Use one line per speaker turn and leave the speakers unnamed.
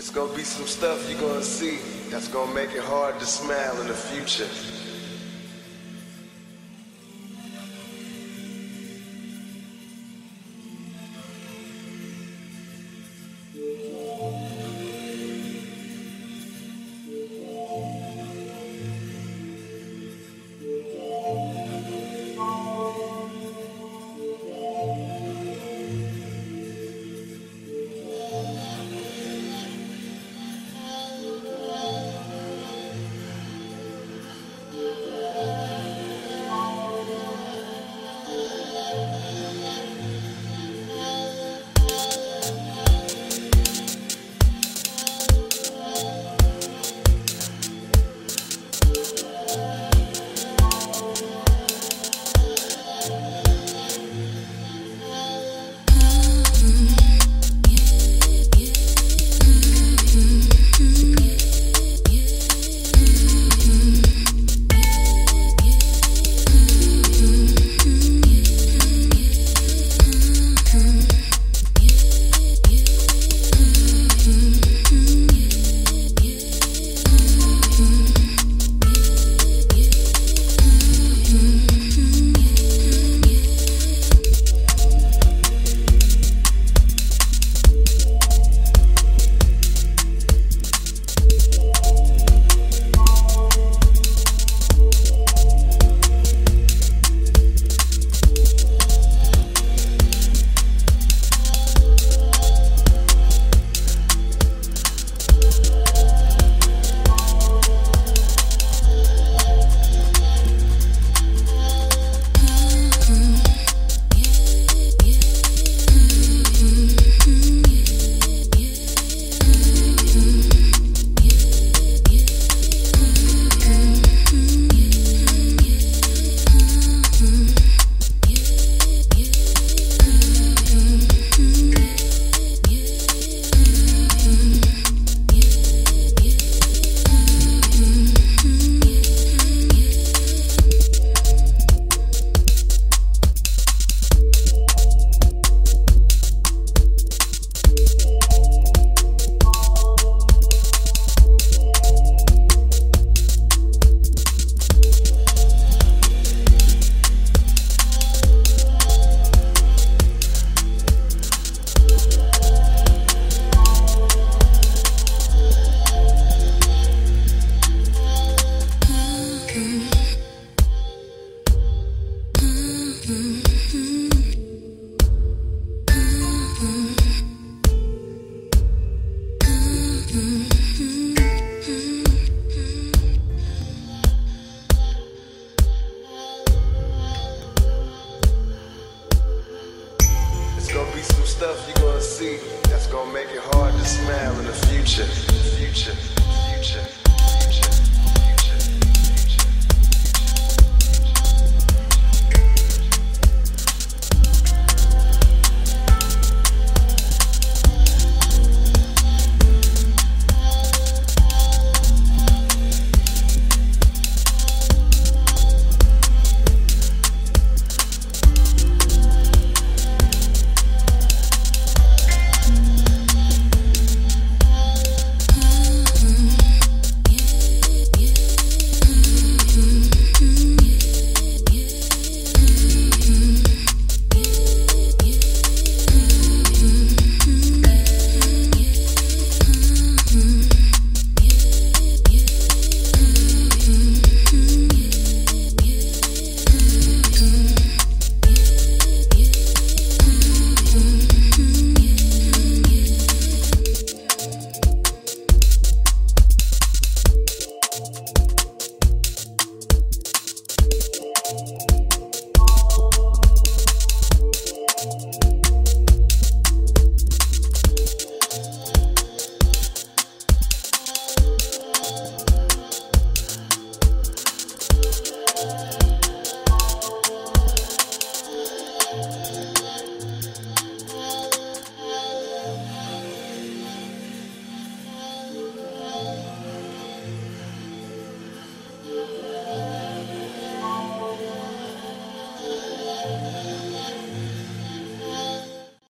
It's gonna be some stuff you're gonna see that's gonna make it hard to smile in the future. Stuff you're gonna see that's gonna make it hard to smile in the future. Future. Future.